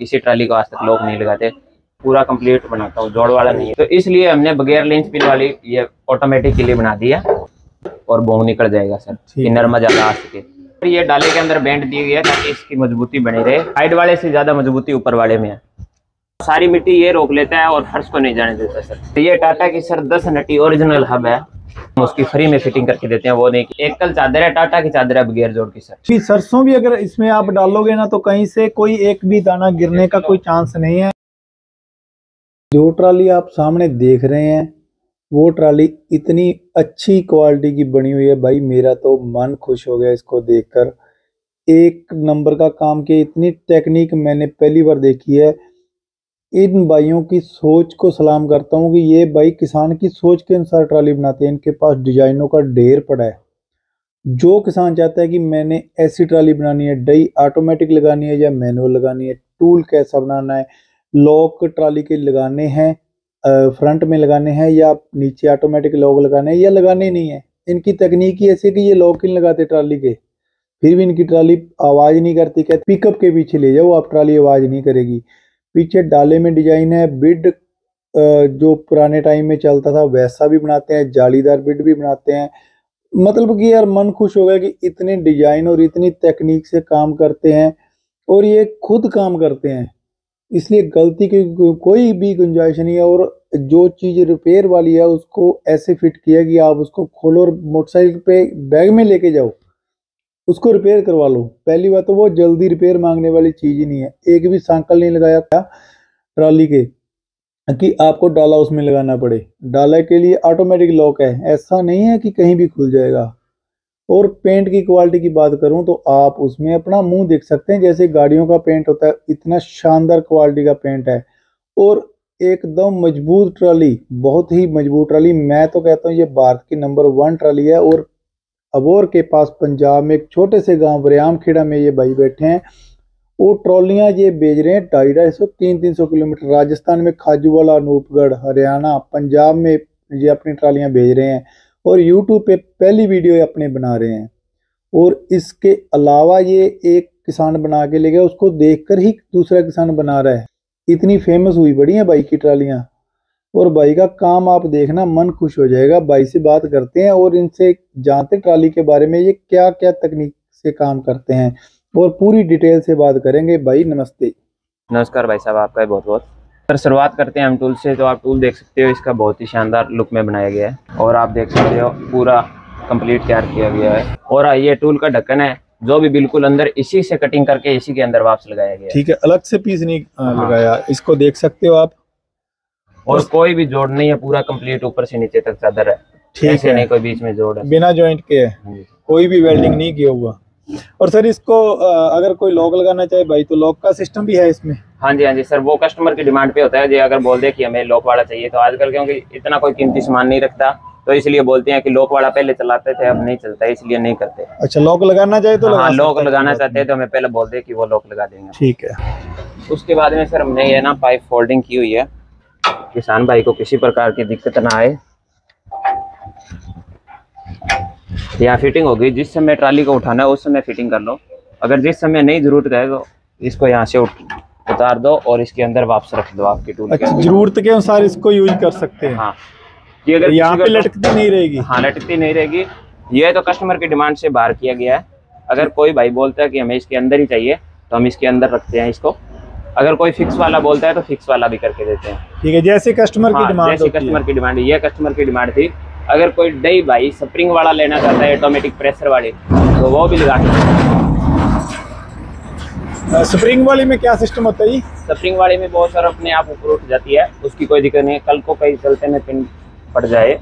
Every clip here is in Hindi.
किसी ट्राली को आज तक लोग नहीं लगाते पूरा कंप्लीट बनाता हूँ जोड़ वाला नहीं है। तो इसलिए हमने बगैर लेंस पिन वाली ये ऑटोमेटिक के लिए बना दिया और बोंग निकल जाएगा सर कि नरमा ज़्यादा आ सके। ये डाले के अंदर बैंड दी गई है ताकि इसकी मजबूती बनी रहे। साइड वाले से ज़्यादा मजबूती ऊपर वाले में है। सारी मिट्टी ये रोक लेता है और फर्श को नहीं जाने देता, सर। तो ये टाटा की सर दस नटी ओरिजिनल हब है। उसकी फ्री में फिटिंग करके देते हैं, वो नहीं एक कल चादर है, टाटा की चादर है बगैर जोड़ की, सर। सरसों भी अगर इसमें आप डालोगे ना तो कहीं से कोई एक भी दाना गिरने का कोई चांस नहीं है। जो ट्राली आप सामने देख रहे हैं, वो ट्राली इतनी अच्छी क्वालिटी की बनी हुई है। भाई, मेरा तो मन खुश हो गया इसको देखकर। एक नंबर का काम किया, इतनी टेक्निक मैंने पहली बार देखी है। इन भाइयों की सोच को सलाम करता हूँ कि ये भाई किसान की सोच के अनुसार ट्राली बनाते हैं। इनके पास डिजाइनों का ढेर पड़ा है। जो किसान चाहता है कि मैंने ऐसी ट्राली बनानी है, डई ऑटोमेटिक लगानी है या मैनुअल लगानी है टूल कैसा बनाना है लॉक ट्राली के लगाने हैं फ्रंट में लगाने हैं या नीचे ऑटोमेटिक लॉक लगाने हैं या लगाने नहीं है। इनकी तकनीक ही ऐसी कि ये लॉक ही लगाते ट्राली के। फिर भी इनकी ट्राली आवाज़ नहीं करती क्या पिकअप के पीछे ले जाओ, आप ट्राली आवाज़ नहीं करेगी। पीछे डाले में डिज़ाइन है, बिड जो पुराने टाइम में चलता था, वैसा भी बनाते हैं, जालीदार बिड भी बनाते हैं। मतलब कि यार मन खुश हो गया कि इतने डिज़ाइन और इतनी तकनीक से काम करते हैं और ये खुद काम करते हैं। इसलिए गलती की, कोई भी गुंजाइश नहीं है और जो चीज़ रिपेयर वाली है, उसको ऐसे फिट किया कि आप उसको खोलो और मोटरसाइकिल पे बैग में लेके जाओ। उसको रिपेयर करवा लो। पहली बात तो वो जल्दी रिपेयर मांगने वाली चीज़ ही नहीं है। एक भी सांकल नहीं लगाया था ट्राली के कि आपको डाला उसमें लगाना पड़े। डाला के लिए ऑटोमेटिक लॉक है। ऐसा नहीं है कि कहीं भी खुल जाएगा। और पेंट की क्वालिटी की बात करूँ तो आप उसमें अपना मुँह देख सकते हैं। जैसे गाड़ियों का पेंट होता है, इतना शानदार क्वालिटी का पेंट है। और एकदम मज़बूत ट्रॉली, बहुत ही मज़बूत ट्राली। मैं तो कहता हूँ ये भारत की नंबर वन ट्रॉली है और अबोर के पास पंजाब में एक छोटे से गाँव बरियाम खेड़ा में ये भाई बैठे हैं। वो ट्रॉलियाँ ये भेज रहे हैं ढाई ढाई सौ तीन तीन सौ किलोमीटर राजस्थान में खाजूवाला, अनूपगढ़, हरियाणा, पंजाब में ये अपनी ट्रालियाँ भेज रहे हैं और यूट्यूब पे पहली वीडियो अपने बना रहे हैं। और इसके अलावा ये एक किसान बना के ले गया उसको देखकर ही दूसरा किसान बना रहा है। इतनी फ़ेमस हुई बड़ी है बाइक की ट्रालियाँ। और भाई का काम आप देखना मन खुश हो जाएगा। भाई से बात करते हैं और इनसे जानते ट्राली के बारे में ये क्या क्या तकनीक से काम करते हैं। और पूरी डिटेल से बात करेंगे। भाई नमस्ते। नमस्कार भाई साहब आपका बहुत बहुत सर शुरुआत करते हैं हम टूल से। तो आप टूल देख सकते हो इसका बहुत ही शानदार लुक में बनाया गया है। और आप देख सकते हो पूरा कंप्लीट तैयार किया गया है। और ये टूल का ढक्कन है जो भी बिल्कुल अंदर इसी से कटिंग करके इसी के अंदर वापस लगाया गया ठीक है अलग से पीस नहीं हाँ। लगाया। इसको देख सकते हो आप। और कोई भी जोड़ नहीं है पूरा कंप्लीट ऊपर से नीचे तक चादर है। ठीक है। नहीं कोई बीच में जोड़ है। बिना ज्वाइंट के है। हाँ कोई भी वेल्डिंग नहीं किया हुआ। और सर इसको अगर कोई लॉक लगाना चाहे भाई तो लॉक का सिस्टम भी है इसमें? हाँ जी हाँ जी। सर वो कस्टमर की डिमांड पे होता है। जी अगर बोल दे कि हमें लॉक वाला चाहिए तो आजकल क्योंकि इतना कोई कीमती सामान नहीं रखता तो इसलिए बोलते हैं कि लॉक वाला पहले चलाते थे अब नहीं चलता इसलिए नहीं करते। अच्छा लॉक लगाना चाहिए तो हाँ लॉक लगाना चाहते हैं तो हमें पहले बोल दे कि वो लॉक लगा देंगे। ठीक है। उसके बाद में सर हमने ये ना पाइप फोल्डिंग की हुई है। किसान भाई को किसी प्रकार की दिक्कत ना आए। यहाँ फिटिंग होगी जिस समय ट्राली को उठाना है उस समय फिटिंग कर लो। अगर जिस समय नहीं ज़रूरत है तो इसको यहाँ से उतार दो और इसके अंदर वापस रख दो आपकी टूल अच्छा, ज़रूरत के अनुसार इसको यूज़ कर सकते हैं। हाँ। कि अगर यहाँ पे लटकती नहीं रहेगी। हाँ लटकती नहीं रहेगी। ये तो कस्टमर की डिमांड से बाहर किया गया है। अगर कोई भाई बोलता है कि हमें इसके अंदर ही चाहिए तो हम इसके अंदर रखते हैं इसको। अगर कोई फिक्स वाला बोलता है तो फिक्स वाला भी करके देते हैं। ठीक है जैसे कस्टमर की डिमांड हाँ, जैसे कस्टमर की डिमांड ये कस्टमर की डिमांड थी। अगर कोई डई भाई स्प्रिंग वाला लेना चाहता है ऑटोमेटिक प्रेशर वाली तो वो भी लगा स्प्रिंग वाली में क्या सिस्टम होता है स्प्रिंग वाली में बहुत सारा अपने आप ऊपर उठ जाती है उसकी कोई दिक्कत नहीं है। कल को कहीं चलते में पिन पड़ जाए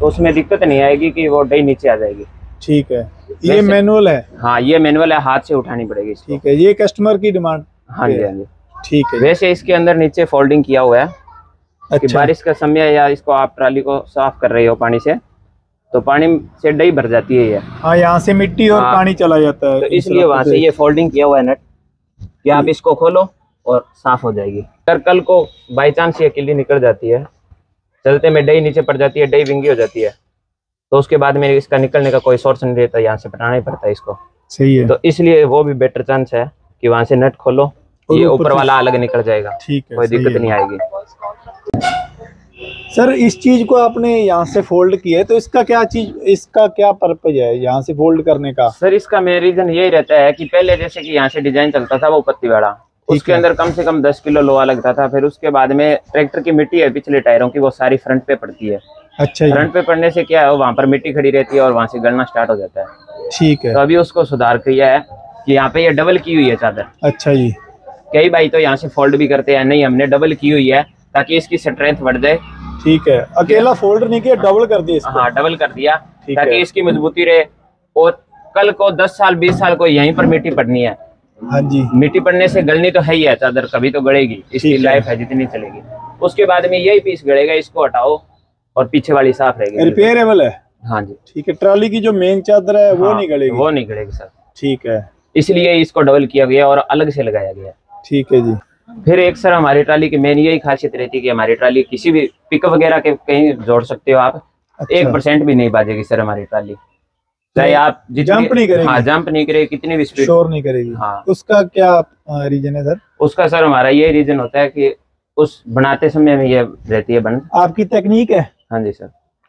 तो उसमें दिक्कत नहीं आएगी कि वो डई नीचे आ जाएगी। ठीक है। ये मैनुअल है? हाँ ये मैनुअल है हाथ से उठानी पड़ेगी ठीक है ये कस्टमर की डिमांड हाँ जी हाँ जी। ठीक है वैसे इसके अंदर नीचे फोल्डिंग किया हुआ है। अच्छा। कि बारिश का समय या इसको आप ट्राली को साफ़ कर रहे हो पानी से तो पानी से डई भर जाती है ये। हाँ यहाँ से मिट्टी और हाँ, पानी चला जाता है। तो इसलिए वहाँ से ये फोल्डिंग किया हुआ है नेट कि आप इसको खोलो और साफ़ हो जाएगी। अगर कल को बाई चांस ये किली निकल जाती है चलते में डई नीचे पड़ जाती है डई विंगी हो जाती है तो उसके बाद में इसका निकलने का कोई सोर्स नहीं रहता यहाँ से पटाना ही पड़ता है इसको। सही है। तो इसलिए वो भी बेटर चांस है कि वहाँ से नट खोलो ये ऊपर वाला अलग निकल जाएगा। ठीक है कोई दिक्कत नहीं आएगी। सर इस चीज़ को आपने यहाँ से फोल्ड किया है तो इसका क्या चीज़ इसका क्या पर्पज है यहाँ से फोल्ड करने का? सर इसका मेन रीजन यही रहता है कि पहले जैसे कि यहाँ से डिज़ाइन चलता था वो पत्ती वाला उसके अंदर कम से कम दस किलो लोहा लगता था फिर उसके बाद में ट्रैक्टर की मिट्टी है पिछले टायरों की वो सारी फ्रंट पे पड़ती है। अच्छा फ्रंट पे पड़ने से क्या है वहाँ पर मिट्टी खड़ी रहती है और वहाँ से गलना स्टार्ट हो जाता है। ठीक है। तो अभी उसको सुधार किया है कि यहाँ पे ये डबल की हुई है चादर। अच्छा जी। कई भाई तो यहाँ से फोल्ड भी करते हैं। नहीं हमने डबल की हुई है ताकि इसकी स्ट्रेंथ बढ़ जाए। ठीक है। अकेला फोल्ड नहीं किया डबल कर दिया हाँ डबल कर दिया ताकि इसकी मजबूती रहे। और कल को दस साल बीस साल को यहीं पर मिट्टी पड़नी है। हाँ जी। मिट्टी पड़ने से गलनी तो है ही है चादर कभी तो गड़ेगी। इसकी लाइफ है जितनी चलेगी। उसके बाद में यही पीस गड़ेगा इसको हटाओ और पीछे वाली साफ़ रहेगी। रिपेयरेबल है? हाँ जी। ठीक है। ट्रॉली की जो मेन चादर है वो हाँ, नहीं गड़ेगी? वो नहीं गड़ेगी सर। ठीक है। इसलिए इसको डबल किया गया और अलग से लगाया गया। ठीक है जी। फिर एक सर हमारी ट्राली की मेन यही खासियत रहती है कि हमारी ट्राली किसी भी पिकअप वगैरह के कहीं जोड़ सकते हो आप। अच्छा। एक परसेंट भी नहीं बाजेगी सर हमारी ट्राली। चाहे आप जंप नहीं करेगी? हाँ जंप नहीं करेगी कितनी भी स्पीड शोर नहीं करेगी। हाँ। उसका क्या रीजन है सर? उसका सर हमारा ये रीजन होता है कि उस बनाते समय में ये रहती है बन आपकी तकनीक है? हाँ जी सर।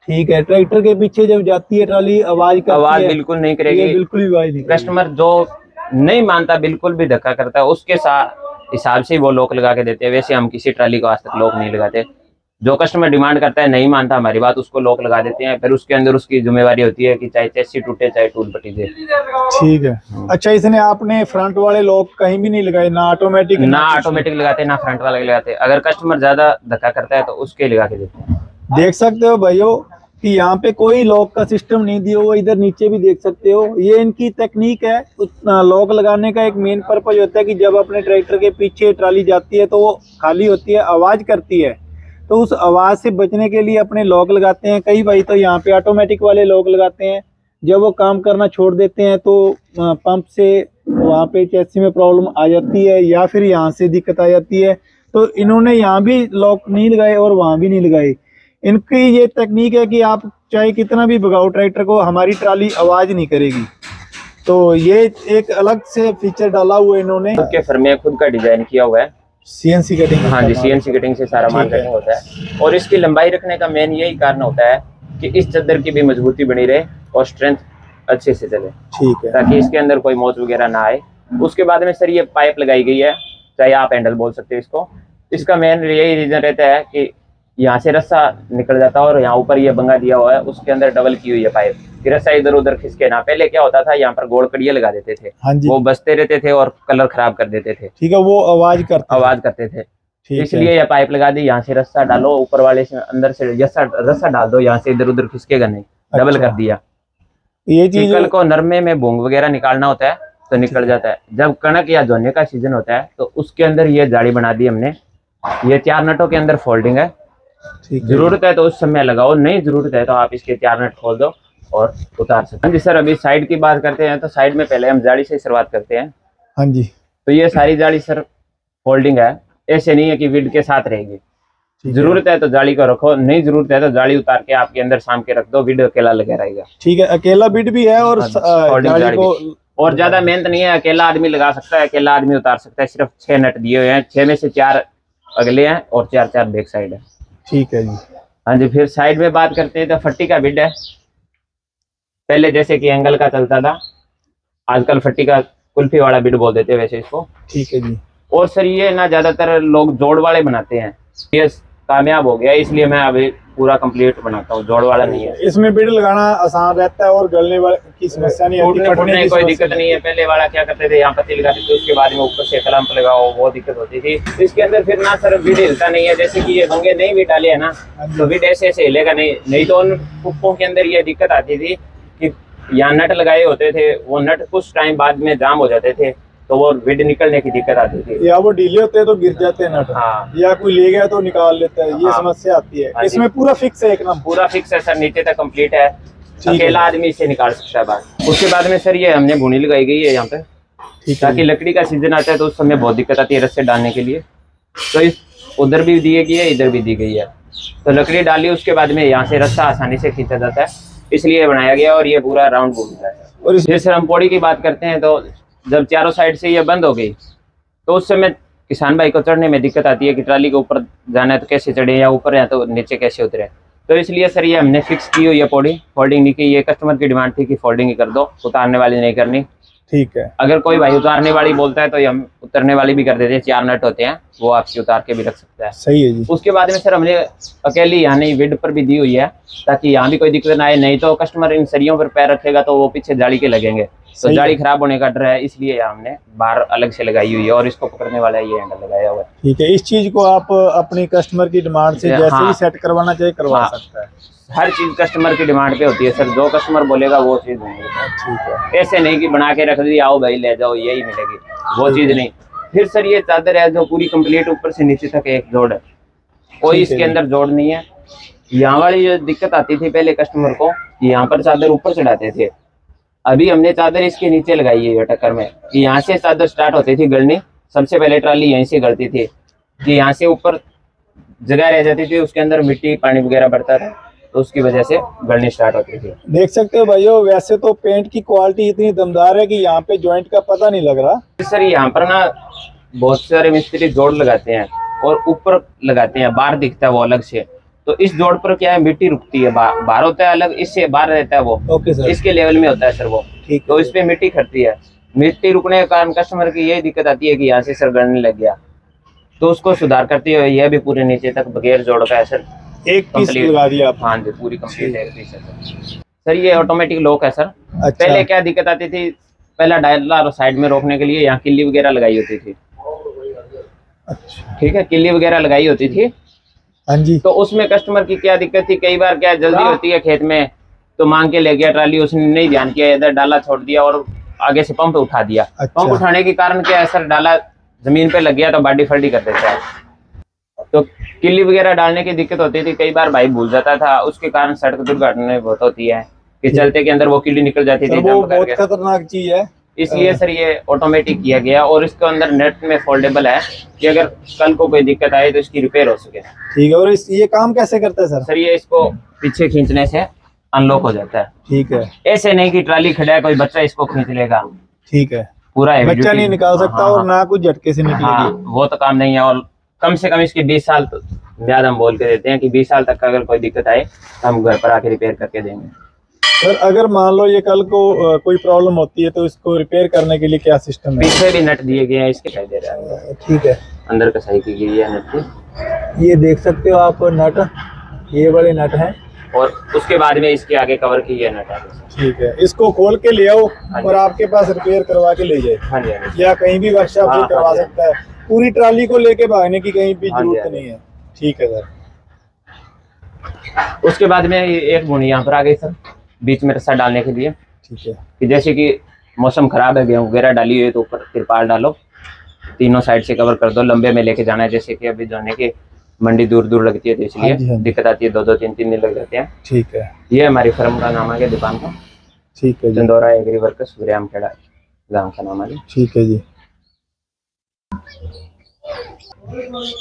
ठीक है ट्रैक्टर के पीछे जब जाती है ट्राली आवाज़ करती आवाज़ बिल्कुल नहीं करेगी। बिल्कुल भी आवाज़ नहीं कस्टमर जो नहीं मानता बिल्कुल भी धक्का करता है उसके साथ हिसाब से ही वो लॉक लगा के देते हैं। वैसे हम किसी ट्राली को आज तक लॉक नहीं लगाते। जो कस्टमर डिमांड करता है नहीं मानता हमारी बात उसको लॉक लगा देते हैं। फिर उसके अंदर उसकी जिम्मेवारी होती है कि चाहे चेसी टूटे चाहे टूट पटी दे। ठीक है। अच्छा इसने आपने फ्रंट वाले लॉक कहीं भी नहीं लगाए ना ऑटोमेटिक ना ऑटोमेटिक लगाते ना फ्रंट वाले लगाते। अगर कस्टमर ज़्यादा धक्का करता है तो उसके लगा के देते हैं। देख सकते हो भाइयों कि यहाँ पे कोई लॉक का सिस्टम नहीं दिया हुआ, इधर नीचे भी देख सकते हो। ये इनकी तकनीक है। लॉक लगाने का एक मेन पर्पज होता है कि जब अपने ट्रैक्टर के पीछे ट्राली जाती है तो वो खाली होती है, आवाज़ करती है। तो उस आवाज़ से बचने के लिए अपने लॉक लगाते हैं। कई भाई तो यहाँ पे ऑटोमेटिक वाले लॉक लगाते हैं। जब वो काम करना छोड़ देते हैं तो पंप से वहाँ पे चैसी में प्रॉब्लम आ जाती है, या फिर यहाँ से दिक्कत आ जाती है। तो इन्होंने यहाँ भी लॉक नहीं लगाए और वहाँ भी नहीं लगाए। इनकी ये तकनीक है कि आप चाहे कितना भी भगाओ ट्रैक्टर को हमारी ट्राली आवाज़ नहीं करेगी। तो ये एक अलग से फीचर डाला हुआ है इन्होंने। खुद के फर में खुद का डिज़ाइन किया हुआ है। सीएनसी कटिंग हाँ जी सीएनसी कटिंग से सारा माल कटिंग होता है। और इसकी लंबाई रखने का मेन यही कारण होता है कि इस चादर की भी मजबूती बनी रहे और स्ट्रेंथ अच्छे से चले। ठीक है। ताकि इसके अंदर कोई मौत वगैरह ना आए। उसके बाद में सर ये पाइप लगाई गई है चाहे आप हैंडल बोल सकते हो इसको। इसका मेन यही रीजन रहता है कि यहाँ से रस्सा निकल जाता है और यहाँ ऊपर ये बंगा दिया हुआ है उसके अंदर डबल की हुई है पाइप कि रस्सा इधर उधर खिसके ना पहले क्या होता था यहाँ पर गोड़ कड़िए लगा देते थे। हाँ जी। वो बसते रहते थे और कलर खराब कर देते थे। ठीक है वो आवाज़ करता आवाज़ करते थे। इसलिए ये पाइप लगा दी यहाँ से रस्सा डालो ऊपर वाले से अंदर से रस्सा डाल दो यहाँ से इधर उधर खिसकेगा नहीं डबल अच्छा। कर दिया। ये चीज़ कल को नरमे में भूंग वगैरह निकालना होता है तो निकल जाता है। जब कणक या जोने का सीज़न होता है तो उसके अंदर ये जाड़ी बना दी हमने। ये चार नटों के अंदर फोल्डिंग है। ज़रूरत है तो उस समय लगाओ नहीं ज़रूरत है तो आप इसके चार नट खोल दो और उतार सकते हैं। जी सर अभी साइड की बात करते हैं तो साइड में पहले हम जाड़ी से शुरुआत करते हैं। हाँ जी। तो ये सारी जाड़ी सर फोल्डिंग है। ऐसे नहीं है कि विड के साथ रहेगी। ज़रूरत है तो जाली को रखो नहीं ज़रूरत है तो जाली उतार के आपके अंदर शाम के रख दो विड अकेला लगे रहेगा। ठीक है अकेला बिट भी है और हाँ, जाली को और ज़्यादा मेहनत नहीं है अकेला आदमी लगा सकता है अकेला आदमी उतार सकता है। सिर्फ़ छह नट दिए हुए हैं छह में से चार अगले हैं और चार चार बैक साइड है। ठीक है जी। हाँ जी फिर साइड में बात करते हैं तो फट्टी का बिड है। पहले जैसे कि एंगल का चलता था आजकल फट्टी का कुल्फी वाला बिड बोल देते हैं वैसे इसको। ठीक है जी। और सर ये ना ज़्यादातर लोग जोड़ वाले बनाते हैं। ये कामयाब हो गया इसलिए मैं अभी पूरा कंप्लीट बनाता हूँ जोड़ वाला नहीं है। इसमें बिड लगाना आसान रहता है और गलने वाले की समस्या नहीं टूटने फूटने की की कोई दिक्कत नहीं है। पहले वाला क्या करते थे यहाँ पत्ती लगाते थे उसके बाद में ऊपर से कलम लगाओ वो दिक्कत होती थी। इसके अंदर फिर ना सर विड हिलता नहीं है जैसे की ये बंगे नहीं भी डाले है ना तो विड ऐसे ऐसे हिलेगा नहीं। नहीं तो उन कुप्पों के अंदर ये दिक्कत आती थी कि यहाँ नट लगाए होते थे वो नट कुछ टाइम बाद में जाम हो जाते थे। तो वो विड निकलने की दिक्कत आती थी। या वो ढीले होते हैं तो गिर जाते हैं नट हाँ। या कोई ले गया तो निकाल लेता है ये हाँ। समस्या आती है। हाँ इसमें पूरा फिक्स है एक नंबर पूरा फिक्स है सर नीचे तक कंप्लीट है। अकेला आदमी इसे निकाल सकता है बाहर। उसके बाद में सर ये हमने भूनी लगाई गई है यहाँ पे। ताकि लकड़ी का सीज़न आता है तो उस समय बहुत दिक्कत आती है रस्से डालने के लिए। तो इस उधर भी दी गई है इधर भी दी गई है। तो लकड़ी डाली उसके बाद में यहाँ से रस्सा आसानी से खींचा जाता है। इसलिए बनाया गया और ये पूरा राउंड घूमता है। और इस जैसे हम पौड़ी की बात करते हैं तो जब चारों साइड से ये बंद हो गई तो उस समय किसान भाई को चढ़ने में दिक्कत आती है कि ट्राली के ऊपर जाना है तो कैसे चढ़े या ऊपर या तो नीचे कैसे उतरे। तो इसलिए सर ये हमने फिक्स की हुई है पौड़ी फोल्डिंग नहीं की। ये कस्टमर की डिमांड थी कि फोल्डिंग ही कर दो, उतारने वाली नहीं करनी। ठीक है अगर कोई भाई उतारने वाली बोलता है तो ये हम उतरने वाली भी कर देते हैं चार नट होते हैं वो आपकी उतार के भी रख सकता है सही है जी उसके बाद में सर हमने अकेली यहाँ नहीं विड पर भी दी हुई है ताकि यहाँ भी कोई दिक्कत ना आए नहीं तो कस्टमर इन सरियों पर पैर रखेगा तो वो पीछे जाली के लगेंगे तो। जाली खराब होने का डर है इसलिए हमने बाहर अलग से लगाई हुई है और इसको पकड़ने वाला ये हैंडल लगाया हुआ है ठीक है इस चीज़ को आप अपनी कस्टमर की डिमांड से हाँ। जैसे ही सेट करवाना चाहिए करवा हाँ। सकता है हर चीज़ कस्टमर की डिमांड पे होती है सर। जो कस्टमर बोलेगा वो चीज़ है। ऐसे नहीं कि बना के रख दी आओ भाई ले जाओ यही मिलेगी। वो चीज़ नहीं। फिर सर ये चादर है जो पूरी कंप्लीट ऊपर से नीचे तक एक जोड़ है। कोई इसके अंदर जोड़ नहीं है। यहाँ वाली जो दिक्कत आती थी पहले कस्टमर को यहाँ पर चादर ऊपर चढ़ाते थे। अभी हमने चादर इसके नीचे लगाई है टक्कर में। यहाँ से चादर स्टार्ट होती थी गड़नी सबसे पहले ट्राली यहीं से गड़ती थी। कि यहाँ से ऊपर जगह रह जाती थी उसके अंदर मिट्टी पानी वगैरह बढ़ता था। तो उसकी वजह से गड़नी स्टार्ट होती थी। देख सकते हो भाइयों वैसे तो पेंट की क्वालिटी इतनी दमदार है कि यहाँ पे जॉइंट का पता नहीं लग रहा। सर यहाँ पर ना बहुत सारे मिस्त्री जोड़ लगाते हैं और ऊपर लगाते हैं बाहर दिखता है वो अलग से। तो इस जोड़ पर क्या है मिट्टी रुकती है बा- बाहर होता है अलग इससे बाहर रहता है वो। Okay sir. इसके लेवल में होता है सर वो। ठीक तो इस पे मिट्टी खड़ती है। मिट्टी रुकने के कारण कस्टमर की यही दिक्कत आती है कि यहाँ से सर गड़ने लग गया। तो उसको सुधार करते हुए यह भी पूरे नीचे तक बगैर जोड़ का है सर। एक पीस लगा दिया आप हाँ जी पूरी कंप्लीट है पीस है सर। सर ये ऑटोमेटिक लॉक है सर। अच्छा। पहले क्या दिक्कत आती थी? पहला डायलर साइड में रोकने के लिए यहाँ किल्ली वगैरह लगाई होती थी। अच्छा। ठीक है किल्ली वगैरह लगाई होती थी। हाँ जी। तो उसमें कस्टमर की क्या दिक्कत थी? कई बार क्या जल्दी होती है खेत में तो मांग के ले गया ट्राली उसने नहीं ध्यान किया इधर डाला छोड़ दिया और आगे से पंप उठा दिया। अच्छा। पंप उठाने के कारण क्या है सर डाला ज़मीन पे लग गया तो बाडी फल्डी कर देता है। तो किल्ली वगैरह डालने की दिक्कत होती थी कई बार भाई भूल जाता था। उसके कारण सड़क दुर्घटना बहुत होती है कि चलते के अंदर वो किल्ली निकल जाती थी वो बहुत खतरनाक चीज़ है। इसलिए सर ये ऑटोमेटिक किया गया और इसके अंदर नेट में फोल्डेबल है कि अगर कल को कोई दिक्कत आए तो इसकी रिपेयर हो सके। ठीक है और इस ये काम कैसे करता है सर? सर ये इसको पीछे खींचने से अनलॉक हो जाता है। ठीक है। ऐसे नहीं कि ट्राली खड़ा है कोई बच्चा इसको खींच लेगा। ठीक है। पूरा बच्चा नहीं निकाल सकता हाँ, और ना कुछ झटके से हाँ, निकलेगी वो तो काम नहीं है और कम से कम इसकी 20 साल तो ब्याज हम बोल के देते हैं कि 20 साल तक का अगर कोई दिक्कत आए तो हम घर पर आके रिपेयर करके देंगे। सर अगर मान लो ये कल को कोई प्रॉब्लम होती है तो इसको रिपेयर करने के लिए क्या सिस्टम है? पीछे भी नट दिए गए हैं इसके दिखाई दे रहा है। ठीक है। अंदर का सही की गई है नट की। ये देख सकते हो आप नट ये वाले नट हैं। और उसके बाद में इसके आगे कवर की है नट ठीक है। इसको खोल के ले आओ हाँ और आपके पास रिपेयर करवा के ले जाए हाँ जी हाँ या कहीं भी वर्कशॉप करवा सकता है। पूरी ट्राली को लेके भागने की कहीं भी हाँ ज़रूरत हाँ नहीं है। ठीक है सर। उसके बाद में एक बुनी यहाँ पर आ गई सर बीच में रस्सा डालने के लिए। ठीक है। कि जैसे कि मौसम खराब है गेहूँ वगैरह डाली हुई है तो ऊपर तिरपाल डालो। तीनों साइड से कवर कर दो लंबे में लेके जाना है जैसे कि अभी जाने की मंडी दूर दूर लगती है तो इसलिए हाँ दिक्कत आती है दो दो तीन तीन दिन लग जाते हैं। ठीक है। ये हमारी फर्म का नाम है दुकान का। ठीक है चंदौरा एग्री वर्कर्स विराम खेड़ा गाँव का नाम है। ठीक है जी।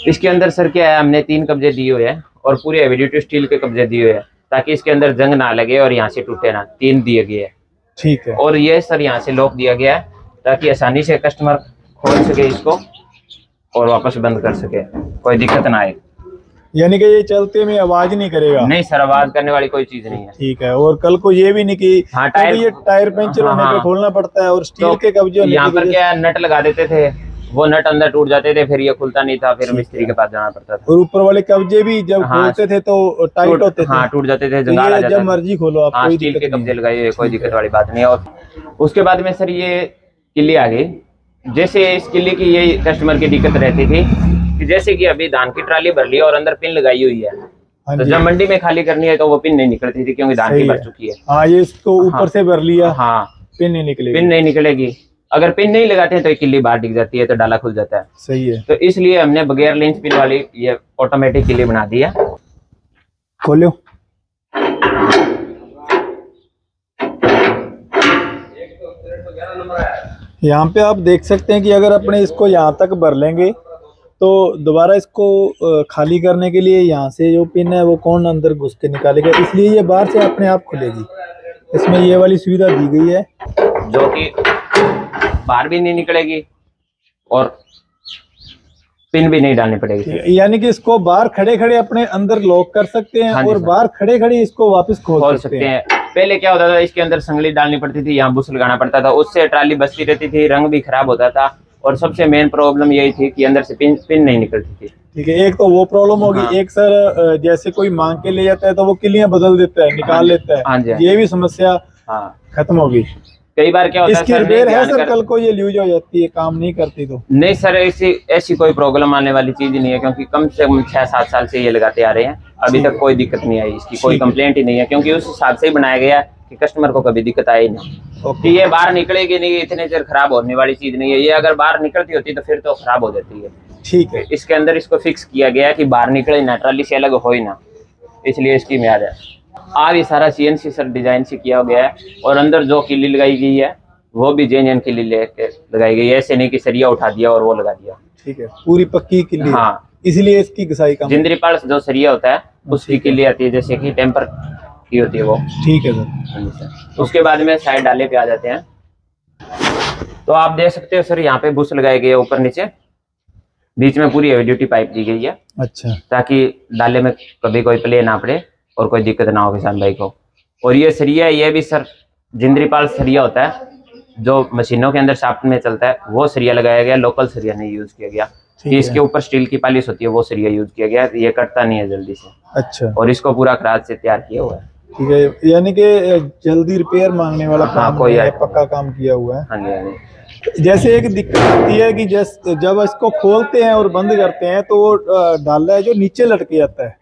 इसके अंदर सर क्या है हमने तीन कब्जे दिए हुए हैं और पूरे ड्यूटी स्टील के कब्जे दिए हुए हैं ताकि इसके अंदर जंग ना लगे और यहाँ से टूटे ना। तीन दिए गए हैं। ठीक है। और ये सर यहाँ से लॉक दिया गया है ताकि आसानी से कस्टमर खोल सके इसको और वापस बंद कर सके। कोई दिक्कत ना आए। यानी कि ये चलते में आवाज़ नहीं करेगा? नहीं सर आवाज़ करने वाली कोई चीज़ नहीं है। ठीक है और कल को ये भी नहीं की हाँ, टायर- क्योंकि ये टायर पंचर हाँ, होने पे हाँ। खोलना पड़ता है और स्टील तो के कब्जे यहाँ पर क्या है, नट लगा देते थे। वो नट अंदर टूट जाते थे फिर ये खुलता नहीं था फिर मिस्त्री के पास जाना पड़ता था। और ऊपर वाले कब्जे भी जब हाँ, खोलते थे तो टाइट होते थे। हाँ टूट जाते थे तो जंगाल जब मर्ज़ी खोलो आप हाँ स्टील के कब्जे हुए कोई दिक्कत वाली बात नहीं। और उसके बाद में सर ये किल्ली आ गई। जैसे इस किल्ली की ये कस्टमर की दिक्कत रहती थी कि जैसे कि अभी धान की ट्राली भर ली और अंदर पिन लगाई हुई है। हाँ तो जब मंडी में खाली करनी है तो वो पिन नहीं निकलती थी क्योंकि धान की भर चुकी है। हाँ ये इसको ऊपर हाँ। से भर लिया हाँ। पिन नहीं निकलेगी। पिन नहीं निकलेगी। अगर पिन नहीं लगाते हैं तो ये किल्ली बाहर दिख जाती है तो डाला खुल जाता है। सही है। तो इसलिए हमने बगैर लेंस पिन वाली ये ऑटोमेटिक किल्ली बना दी है। खोलो। यहाँ पे आप देख सकते हैं कि अगर अपने इसको यहाँ तक भर लेंगे तो दोबारा इसको खाली करने के लिए यहाँ से जो पिन है वो कौन अंदर घुस के निकालेगा? इसलिए ये बाहर से अपने आप खुलेगी। इसमें ये वाली सुविधा दी गई है। जो कि बाहर भी नहीं निकलेगी और पिन भी नहीं डालनी पड़ेगी। यानी कि इसको बाहर खड़े खड़े अपने अंदर लॉक कर सकते हैं हाँ और। बाहर खड़े खड़े इसको वापस खोल, खोल सकते सकते हैं। पहले क्या होता था इसके अंदर संगली डालनी पड़ती थी यहाँ बुश लगाना पड़ता था उससे ट्राली बसती रहती थी रंग भी खराब होता था और सबसे मेन प्रॉब्लम यही थी कि अंदर से पिन पिन नहीं निकलती थी। ठीक है एक तो वो प्रॉब्लम होगी हाँ। एक सर जैसे कोई मांग के ले जाता है तो वो किलियाँ बदल देता है निकाल लेता हाँ। जी, है हाँ। ये भी समस्या हाँ। खत्म होगी। कई बार क्या होता है इसकी सर, रिपेयर है सर कल को ये ल्यूज हो जाती है काम नहीं करती तो? नहीं सर ऐसी ऐसी कोई प्रॉब्लम आने वाली चीज़ नहीं है क्योंकि कम से कम छह सात साल से ये लगाते आ रहे हैं। अभी तक कोई दिक्कत नहीं आई इसकी कोई ठीक है। कंप्लेंट ही नहीं है क्योंकि उस हिसाब से ही बनाया गया है कि कस्टमर को कभी दिक्कत आई नहीं। कि ये बाहर निकलेगी नहीं इतने देर खराब होने वाली चीज़ नहीं है। ये अगर बाहर निकलती होती तो फिर तो खराब हो जाती है। ठीक है। इसके अंदर इसको फिक्स किया गया कि बाहर निकले ना ट्राली से अलग हो ही ना। इसलिए इसकी म्याद है। आज ये सारा सीएनसी सर डिज़ाइन से किया गया है और अंदर जो किली लगाई गई है वो भी जेन की लेके लगाई गई है। ऐसे नहीं कि सरिया उठा दिया और वो लगा दिया। ठीक है पूरी पक्की किल्ली है। हाँ। इसलिए इसकी घिसाई कम है। जिंदरी पाल जो सरिया होता है उसकी किली आती है जैसे कि टेम्पर की होती है वो। ठीक है सर। हाँ सर। उसके बाद में साइड डाले पे आ जाते हैं। तो आप देख सकते हो सर यहाँ पे बुश लगाए गए हैं ऊपर नीचे। बीच में पूरी हेवी ड्यूटी पाइप दी गई है। अच्छा। ताकि डाले में कभी कोई प्ले ना पड़े। और कोई दिक्कत ना हो किसान भाई को। और ये सरिया ये भी सर जिंद्रीपाल सरिया होता है जो मशीनों के अंदर शाफ्ट में चलता है वो सरिया लगाया गया लोकल सरिया नहीं यूज़ किया गया। कि इसके ऊपर स्टील की पालिश होती है वो सरिया यूज़ किया गया ये कटता नहीं है जल्दी से। अच्छा। और इसको पूरा खराज से तैयार किया हुआ है। ठीक है यानी कि जल्दी रिपेयर मांगने वाला हाँ, काम कोई है। पक्का काम किया हुआ है। हाँ जी हाँ जी। जैसे एक दिक्कत होती है कि जब इसको खोलते हैं और बंद करते हैं तो वो डाला है जो नीचे लटके जाता है।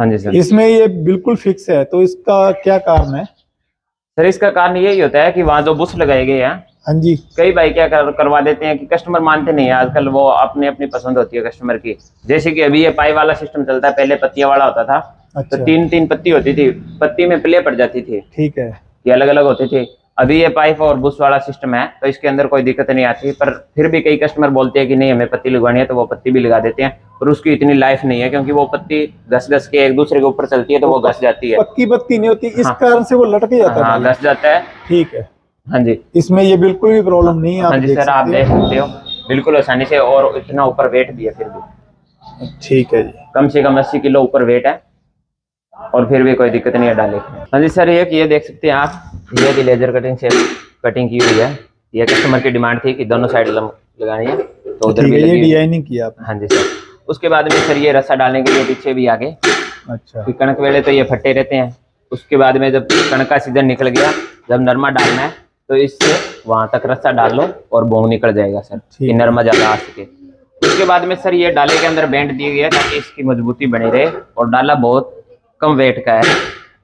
हाँ जी सर। इसमें ये बिल्कुल फिक्स है तो इसका क्या कारण है? सर इसका कारण यही होता है कि वहाँ जो बुश लगाए गए हैं। हाँ जी। कई भाई क्या कर, करवा देते हैं कि कस्टमर मानते नहीं है आजकल वो अपने अपनी पसंद होती है कस्टमर की। जैसे कि अभी ये पाई वाला सिस्टम चलता है पहले पत्तिया वाला होता था अच्छा। तो अच्छा। तीन तीन पत्ती होती थी पत्ती में प्ले पड़ जाती थी। ठीक है। ये अलग अलग होती थी। अभी ये पाइप और बुश वाला सिस्टम है तो इसके अंदर कोई दिक्कत नहीं आती। पर फिर भी कई कस्टमर बोलते हैं कि नहीं हमें पत्ती लगवानी है तो वो पत्ती भी लगा देते हैं। पर उसकी इतनी लाइफ नहीं है क्योंकि वो पत्ती घस घस के एक दूसरे के ऊपर चलती है तो वो घस जाती है। पक्की पत्ती नहीं होती इस हाँ। कारण से वो लटके जाता हाँ। है घस जाता है। ठीक है। हाँ जी। इसमें ये बिल्कुल भी प्रॉब्लम नहीं है हाँ जी सर आप देख सकते हो। बिल्कुल आसानी से और इतना ऊपर वेट भी है फिर भी। ठीक है जी। कम से कम अस्सी किलो ऊपर वेट है और फिर भी कोई दिक्कत नहीं है डाले। हाँ जी सर एक ये देख सकते हैं आप। ये भी लेजर कटिंग से कटिंग की हुई है। ये कस्टमर की डिमांड थी कि दोनों साइड लगानी है तो उधर भी ये। डिज़ाइनिंग किया आपने? हाँ जी सर। उसके बाद में सर ये रस्सा डालने के लिए पीछे भी आगे। अच्छा। कि कणक वेले तो ये फटे रहते हैं। उसके बाद में जब कणक का सीज़न निकल गया जब नरमा डालना है तो इससे वहाँ तक रस्सा डाल लो और बोंग निकल जाएगा सर कि नरमा ज़्यादा आ सके। उसके बाद में सर ये डाले के अंदर बैंड दिए गया ताकि इसकी मजबूती बनी रहे और डाला बहुत कम वेट का है।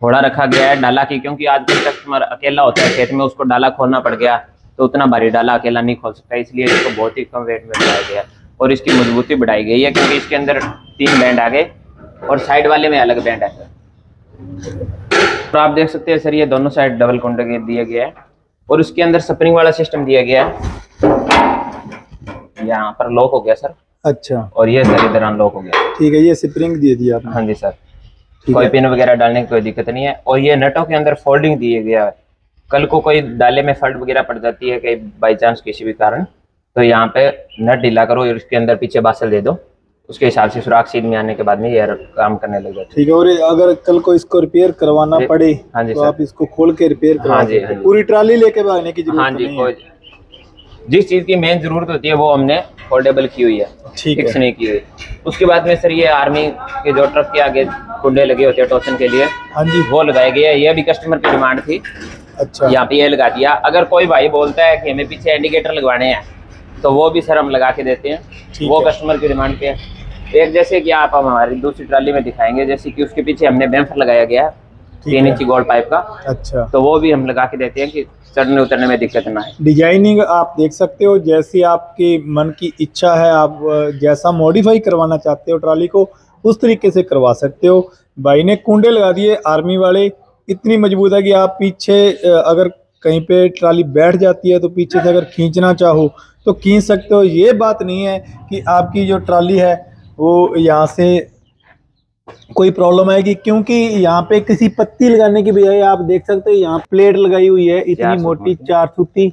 थोड़ा रखा गया है डाला की क्योंकि आजकल कस्टमर अकेला होता है खेत में उसको डाला खोलना पड़ गया तो उतना भारी डाला अकेला नहीं खोल सकता इसलिए इसको बहुत ही कम वेट में बनाया गया और इसकी मजबूती बढ़ाई गई है क्योंकि इसके अंदर तीन बैंड आ गए और साइड वाले में अलग बैंड है। सर तो आप देख सकते हैं सर ये दोनों साइड डबल कुंडे के दिया गया है और उसके अंदर स्प्रिंग वाला सिस्टम दिया गया है। यहाँ पर लॉक हो गया सर। अच्छा। और ये सर इधर अनलॉक हो गया। ठीक है ये स्प्रिंग दे दिया हाँ जी सर। कोई पिन वगैरह डालने की कोई दिक्कत नहीं है। और ये नटों के अंदर फोल्डिंग दिए गया है। कल को कोई डाले में फल्ट वगैरह पड़ जाती है कहीं बाई चांस किसी भी कारण तो यहाँ पे नट ढीला करो और इसके अंदर पीछे बासल दे दो। उसके हिसाब से सुराख सीध में आने के बाद में ये काम करने लग जाती ठीक है और अगर कल को इसको रिपेयर करवाना पड़े हाँ जी तो आप इसको खोल के रिपेयर हाँ जी, हाँ हैं। जी। पूरी ट्राली लेके भागने की ज़रूरत हाँ जी कोई है। जिस चीज़ की मेन ज़रूरत होती है वो हमने फोल्डेबल की हुई है। ठीक फिक्स है। नहीं की हुई। उसके बाद में सर ये आर्मी के जो ट्रक के आगे कुंडे लगे होते हैं टोचन के लिए हाँ जी। वो लगाए गए हैं। ये भी कस्टमर की डिमांड थी। अच्छा। यहाँ पे ये लगा दिया। अगर कोई भाई बोलता है कि हमें पीछे इंडिकेटर लगवाने हैं तो वो भी सर हम लगा के देते हैं। वो कस्टमर की डिमांड पे है। एक जैसे कि आप हम हमारी दूसरी ट्राली में दिखाएँगे जैसे कि उसके पीछे हमने बेम्फर लगाया गया है। तीन है। इंची गोल्ड पाइप का। अच्छा। तो वो भी हम लगा के देते हैं कि चढ़ने उतरने में दिक्कत ना आए। डिज़ाइनिंग आप देख सकते हो जैसी आपकी मन की इच्छा है आप जैसा मॉडिफाई करवाना चाहते हो ट्राली को उस तरीके से करवा सकते हो। भाई ने कुंडे लगा दिए आर्मी वाले। इतनी मज़बूत है कि आप पीछे अगर कहीं पे ट्राली बैठ जाती है तो पीछे से अगर खींचना चाहो तो खींच सकते हो। ये बात नहीं है कि आपकी जो ट्राली है वो यहाँ से कोई प्रॉब्लम आएगी? क्योंकि यहाँ पे किसी पत्ती लगाने की बजाय आप देख सकते हो यहाँ प्लेट लगाई हुई है इतनी मोटी। चार सूती।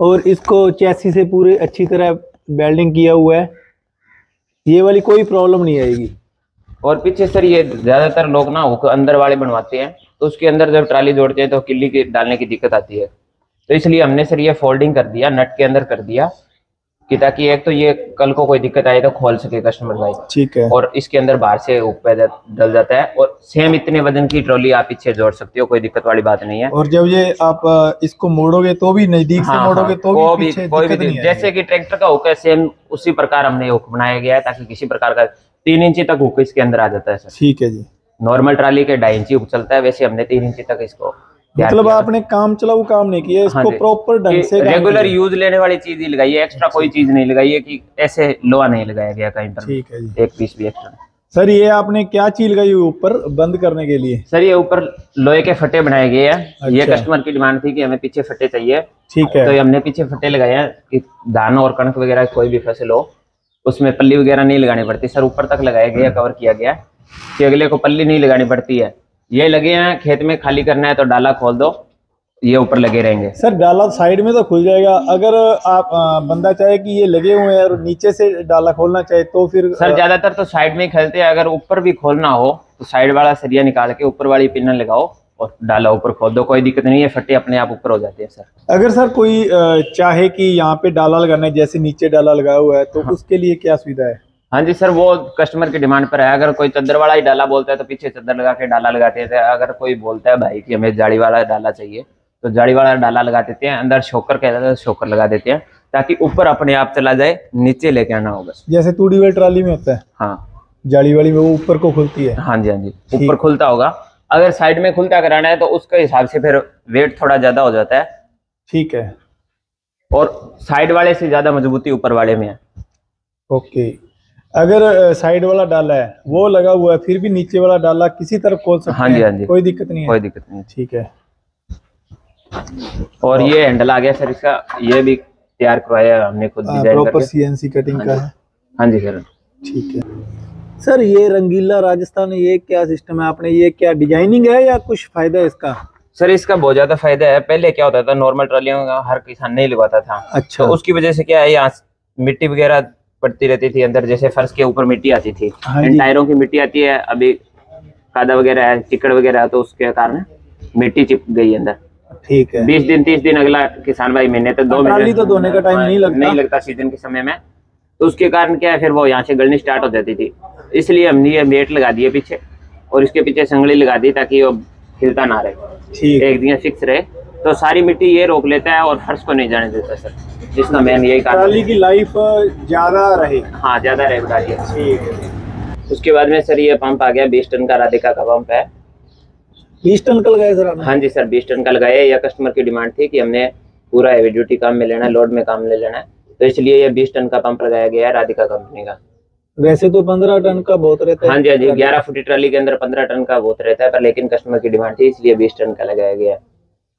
और इसको चैसी से पूरे अच्छी तरह वेल्डिंग किया हुआ है। ये वाली कोई प्रॉब्लम नहीं आएगी। और पीछे सर ये ज़्यादातर लोग ना अंदर वाले बनवाते हैं तो उसके अंदर जब ट्राली जोड़ते हैं तो किल्ली के डालने की दिक्कत आती है। तो इसलिए हमने सर ये फोल्डिंग कर दिया नट के अंदर कर दिया। कि ताकि एक तो ये कल को कोई दिक्कत आए तो खोल सके कस्टमर भाई। ठीक है। और इसके अंदर बाहर से ऊपर डल जाता है। और सेम इतने वज़न की ट्रॉली आप पीछे जोड़ सकते हो कोई दिक्कत वाली बात नहीं है। और जब ये आप इसको मोड़ोगे तो भी नज़दीक हाँ, से हाँ, मोड़ोगे हाँ, तो वो भी भी पीछे कोई भी दिक्कत नहीं जैसे कि ट्रैक्टर का हुक है सेम उसी प्रकार हमने हुक बनाया गया है ताकि किसी प्रकार का तीन इंची तक हुक इसके अंदर आ जाता है ठीक है जी। नॉर्मल ट्राली के ढाई इंची हुक चलता है वैसे हमने तीन इंची तक इसको मतलब आपने काम चलाऊ काम नहीं किया हाँ इसको। प्रॉपर ढंग से रेगुलर यूज़ लेने वाली चीज़ ही लगाई है एक्स्ट्रा कोई चीज़ नहीं लगाई है कि ऐसे लोहा नहीं लगाया गया कहीं पर। ठीक है जी। एक पीस भी एक्स्ट्रा सर ये आपने क्या चीज़ लगाई हुई ऊपर बंद करने के लिए? सर ये ऊपर लोहे के फटे बनाए गए हैं। ये अच्छा। कस्टमर की डिमांड थी कि हमें पीछे फटे चाहिए। ठीक है। तो हमने पीछे फटे लगाए हैं कि धान और कणक वगैरह कोई भी फ़सल हो उसमें पल्ली वगैरह नहीं लगानी पड़ती। सर ऊपर तक लगाया गया कवर किया गया है कि अगले को पल्ली नहीं लगानी पड़ती है। ये लगे हैं खेत में खाली करना है तो डाला खोल दो ये ऊपर लगे रहेंगे। सर डाला साइड में तो खुल जाएगा। अगर आप अ, बंदा चाहे कि ये लगे हुए हैं और नीचे से डाला खोलना चाहे तो फिर सर ज़्यादातर तो साइड में ही खेलते हैं। अगर ऊपर भी खोलना हो तो साइड वाला सरिया निकाल के ऊपर वाली पिन लगाओ और डाला ऊपर खोल दो। कोई दिक्कत नहीं है फटे अपने आप ऊपर हो जाते हैं सर। अगर सर कोई चाहे कि यहाँ पे डाला लगाना है जैसे नीचे डाला लगाया हुआ है तो हाँ। उसके लिए क्या सुविधा है? हाँ जी सर वो कस्टमर की डिमांड पर है। अगर कोई चद्दर वाला ही डाला बोलता है तो पीछे चद्दर लगा के डाला लगाते थे अगर कोई बोलता है भाई कि हमें जाड़ी वाला डाला चाहिए। तो जाड़ी वाला डाला लगा देते हैं अंदर शोकर कहते हैं तो शोकर लगा देते हैं ताकि ऊपर अपने आप चला जाए नीचे लेके आना होगा जैसे तूड़ी वाली ट्राली में होता है। हाँ। जाली वाली में वो ऊपर को खुलती है। हाँ जी हाँ जी। ऊपर खुलता होगा। अगर साइड में खुलता कराना है तो उसके हिसाब से फिर वेट थोड़ा ज़्यादा हो जाता है। ठीक है। और साइड वाले से ज़्यादा मजबूती ऊपर वाले में है। ओके। अगर साइड वाला डाला है वो लगा हुआ है फिर भी नीचे वाला डाला किसी तरफ़ खोल सकते हाँ जी, हाँ? जी। कोई दिक्कत नहीं है। कोई दिक्कत नहीं ठीक है। और ये हैंडल आ गया सर इसका ये भी तैयार करवाया हमने खुद डिज़ाइन प्रॉपर सीएनसी कटिंग का है हाँ। जी सर। ठीक है। सर ये रंगीला राजस्थान ये क्या सिस्टम है? आपने ये क्या डिज़ाइनिंग है या कुछ फ़ायदा है इसका? सर इसका बहुत ज़्यादा फ़ायदा है। पहले क्या होता था नॉर्मल ट्रॉलियों का हर किसान नहीं लगवाता था। अच्छा। तो उसकी वजह से क्या है यहाँ मिट्टी वगैरह पड़ती रहती थी अंदर जैसे फर्श के ऊपर मिट्टी आती थी। हाँ टायरों की मिट्टी आती है अभी कादा वगैरह है चिकड़ वगैरह है तो उसके कारण मिट्टी चिप गई अंदर। ठीक है। बीस दिन तीस दिन अगला किसान भाई महीने तक दो महीने तो धोने का टाइम नहीं लगता। नहीं लगता सीज़न के समय में। तो उसके कारण क्या है फिर वो यहाँ से गलनी स्टार्ट हो जाती थी। इसलिए हमने ये मेट लगा दिए पीछे और इसके पीछे संगली लगा दी ताकि वो हिलता ना रहे। एक दिन फिक्स रहे। तो सारी मिट्टी ये रोक लेता है और फर्श को नहीं जाने देता सर। जिसका मेन यही कारण ट्राली की लाइफ ज़्यादा रहे। हाँ ज़्यादा रहे बता दिया ठीक है। उसके बाद में सर ये पंप आ गया बीस टन का राधिका का पंप है। बीस टन का लगाया सर हाँ जी सर बीस टन का लगाया है। यह कस्टमर की डिमांड थी कि हमने पूरा हैवी ड्यूटी काम में लेना है लोड में काम ले लेना है। तो इसलिए ये बीस टन का पंप लगाया गया है राधिका कंपनी का। वैसे तो पंद्रह टन का बहुत रहता है। हाँ जी हाँ जी ग्यारह फुट ट्राली के अंदर पंद्रह टन का बहुत रहता है पर लेकिन कस्टमर की डिमांड थी इसलिए बीस टन का लगाया गया है।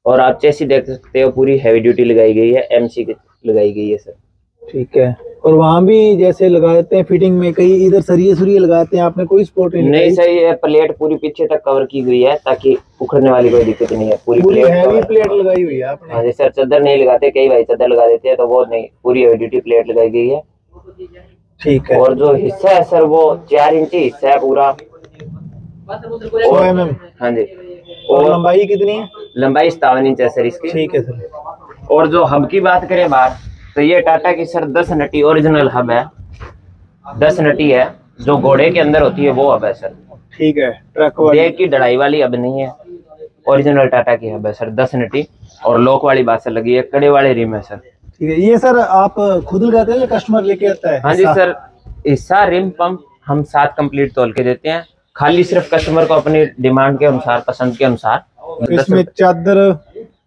और आप चेसी देख सकते हो पूरी हैवी ड्यूटी लगाई गई है एमसी की लगाई गई है सर। ठीक है। और वहाँ भी जैसे लगा देते हैं फिटिंग में कहीं इधर सरिये सुरिये लगाते हैं आपने कोई सपोर्ट नहीं नहीं? सही है प्लेट पूरी पीछे तक कवर की गई है ताकि उखड़ने वाली कोई दिक्कत नहीं है। पूरी पूरी प्लेट हैवी प्लेट लगाई हुई है आपने। हाँ जी सर चादर नहीं लगाते कई भाई चादर लगा देते हैं तो वो नहीं पूरी ड्यूटी प्लेट लगाई गई है। ठीक है। और जो हिस्सा है सर वो चार इंची हिस्सा है पूरा। एम हाँ जी। और और लंबाई कितनी है? लंबाई सतावन इंच है सर इसकी। ठीक है सर। और जो हब की बात करें बात तो ये टाटा की सर दस नटी ओरिजिनल हब है। दस नटी है जो घोड़े के अंदर होती है वो हब है सर। ठीक है ट्रक वाली। देख की डढ़ाई वाली हब नहीं है। ओरिजिनल टाटा की हब है सर दस नटी। और लोक वाली बात से लगी है कड़े वाले रिम है सर। ठीक है ये सर आप खुद लगाते हैं या कस्टमर लेके आता है? हाँ जी सर हिस्सा रिम पंप हम सात कंप्लीट तोल के देते हैं। खाली सिर्फ़ कस्टमर को अपनी डिमांड के अनुसार पसंद के अनुसार। इसमें चादर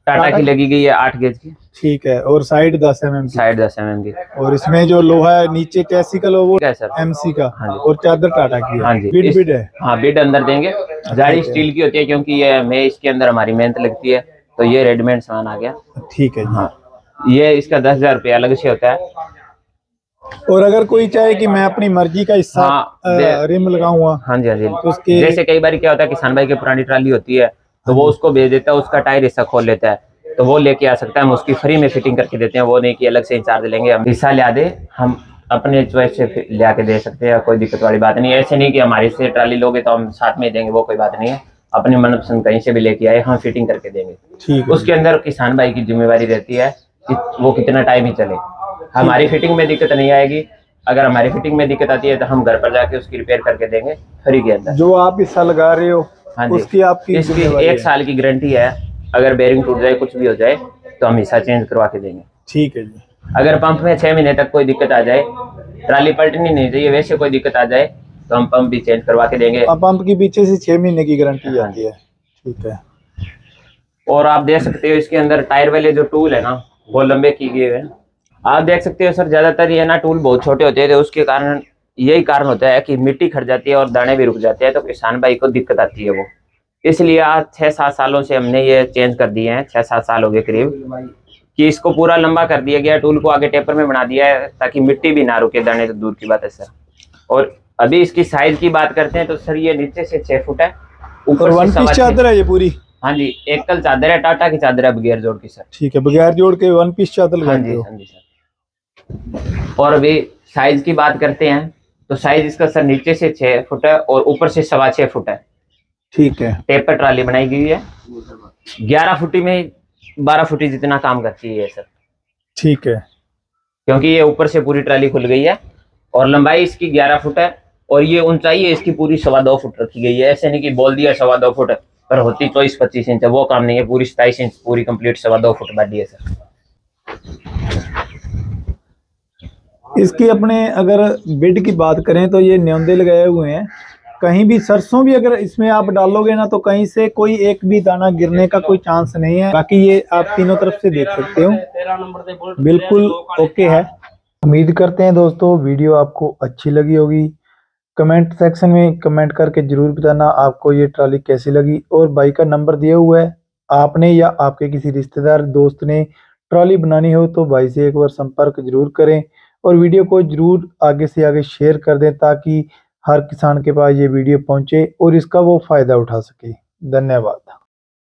टाटा की लगी गई है आठ गेज की। ठीक है और साइड दस एम एम साइड दस एम एम की। और इसमें जो लोहा है नीचे कैसी का लोहा? वो है सर। एमसी का। हाँ। और चादर टाटा की हाँ। जी। बिड बिड है। हाँ बिड अंदर देंगे। जाली स्टील की होती है क्योंकि ये हमें इसके अंदर हमारी मेहनत लगती है। तो ये रेडीमेड सामान आ गया। ठीक है हाँ। ये इसका दस हज़ार रुपया अलग से होता है। और अगर कोई चाहे कि मैं अपनी मर्ज़ी का हिस्सा हाँ, रिम लगाऊँगा हाँ जी हाँ जी। तो उसके जैसे कई बार क्या होता है किसान भाई की पुरानी ट्राली होती है। तो वो उसको भेज देता है उसका टायर हिस्सा खोल लेता है। तो वो लेके आ सकता है हम उसकी फ्री में फिटिंग करके देते हैं वो नहीं कि अलग से चार्ज लेंगे। हम हिस्सा लिया दे हम अपने चॉइस से ले आके दे सकते हैं कोई दिक्कत वाली बात नहीं है। ऐसे नहीं कि हमारे से ट्राली लोगे तो हम साथ में देंगे वो कोई बात नहीं है। अपने मनपसंद कहीं से भी लेके आए हम फिटिंग करके देंगे। उसके अंदर किसान भाई की जिम्मेवारी रहती है कि वो कितना टाइम ही चले। हमारी फिटिंग में दिक्कत नहीं आएगी। अगर हमारी फिटिंग में दिक्कत आती है तो हम घर पर जाके उसकी रिपेयर करके देंगे फ्री के अंदर। जो आप हिस्सा लगा रहे हो हाँ उसकी आपकी इसकी एक साल की गारंटी है। अगर बेरिंग टूट जाए कुछ भी हो जाए तो हम हिस्सा चेंज करवा के देंगे। ठीक है जी। अगर पंप में छह महीने तक कोई दिक्कत आ जाए ट्राली पलटनी नहीं चाहिए वैसे कोई दिक्कत आ जाए तो हम पंप भी चेंज करवा के देंगे। हाँ, पंप की पीछे से छह महीने की गारंटी आती है। ठीक है। और आप देख सकते हो इसके अंदर टायर वाले जो टूल है ना वो लंबे किए गए हैं। आप देख सकते हो सर ज़्यादातर ये ना टूल बहुत छोटे होते हैं तो उसके कारण यही कारण होता है कि मिट्टी खड़ जाती है और दाने भी रुक जाते हैं तो किसान भाई को दिक्कत आती है वो। इसलिए आज छह सात सालों से हमने ये चेंज कर दिए हैं छह सात साल हो गए करीब कि इसको पूरा लंबा कर दिया गया टूल को आगे टेपर में बना दिया है ताकि मिट्टी भी ना रुके दाने तो दूर की बात है सर। और अभी इसकी साइज़ की बात करते हैं तो सर ये नीचे से छह फुट है ऊपर वन से चादर है ये पूरी? हाँ जी एक कल चादर है टाटा की चादर है बगैर जोड़ की सर। ठीक है बगैर जोड़ के वन पीस चादर हाँ जी हाँ जी सर। और अभी साइज़ की बात करते हैं तो साइज़ इसका सर नीचे से छह फुट है और ऊपर से सवा छह फुट है। ठीक है। टेपर ट्राली बनाई गई है। ग्यारह फुटी में बारह फुटी जितना काम करती है सर ठीक है। क्योंकि ये ऊपर से पूरी ट्राली खुल गई है और लंबाई इसकी ग्यारह फुट है और ये ऊंचाई है इसकी पूरी सवा दो फुट रखी गई है। ऐसे नहीं कि बोल दिया सवा दो फुट पर होती चौबीस पच्चीस इंच है वो काम नहीं है। पूरी सताइस इंच पूरी कंप्लीट सवा दो फुट बॉडी है सर इसकी अपने अगर बेड की बात करें तो ये न्योंदे लगाए हुए हैं। कहीं भी सरसों भी अगर इसमें आप डालोगे ना तो कहीं से कोई एक भी दाना गिरने का कोई चांस नहीं है। बाकी ये आप तीनों तरफ़ से देख सकते हो। बिल्कुल ओके है। उम्मीद करते हैं दोस्तों वीडियो आपको अच्छी लगी होगी। कमेंट सेक्शन में कमेंट करके ज़रूर बताना आपको ये ट्रॉली कैसी लगी। और भाई का नंबर दिया हुआ है। आपने या आपके किसी रिश्तेदार, दोस्त ने ट्रॉली बनानी हो तो भाई से एक बार संपर्क ज़रूर करें। और वीडियो को ज़रूर आगे से आगे शेयर कर दें ताकि हर किसान के पास ये वीडियो पहुँचे और इसका वो फ़ायदा उठा सके। धन्यवाद।